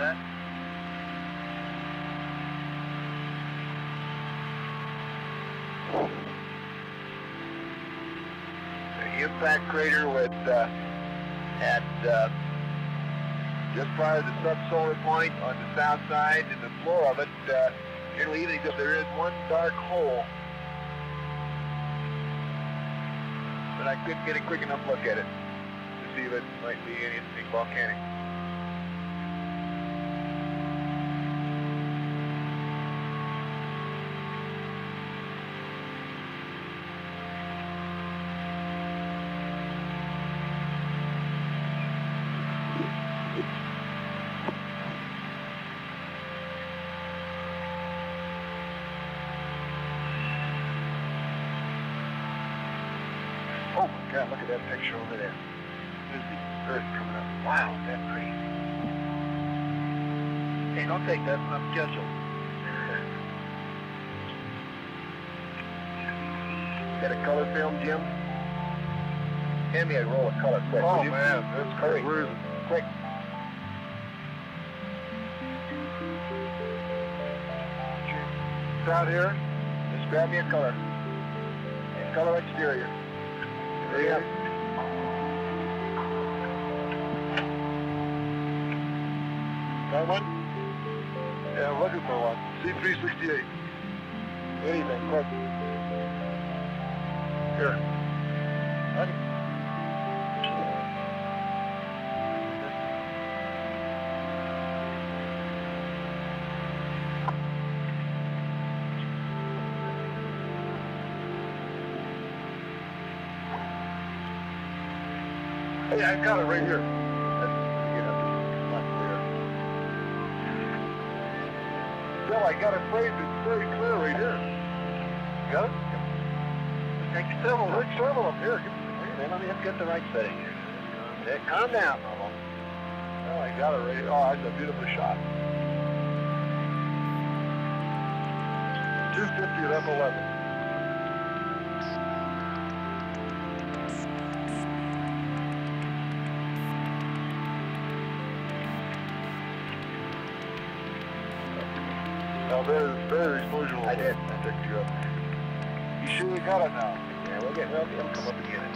Set. The impact crater with uh, at uh, just prior to the subsolar point on the south side and the floor of it, uh, nearly even there is one dark hole. But I couldn't get a quick enough look at it to see if it might be anything volcanic. Oh my God, look at that picture over there. There's the earth coming up. Wow, is that pretty? Hey, don't take that from schedule. Got a color film, Jim? Hand me a roll of color quick. Oh, man, that's Hurry. great. Where is it? Quick. It's out here. Just grab me a color. Color exterior. Up. Got one? Yeah, I'm looking for one. C368. Anything, quick. Here. Okay. Hey, I got it right here. Up left there. Bill, I got it framed. It's very clear right here. Got it? Take several. There's several up here. Minute, let me just get the right setting here. Okay, calm down, Momo. Oh, I got it right. Oh, that's a beautiful shot. 250 at F11. Now there's there's exposure. I did. I took you up. You sure you got it now? Yeah, we'll get, we'll, it'll come up again.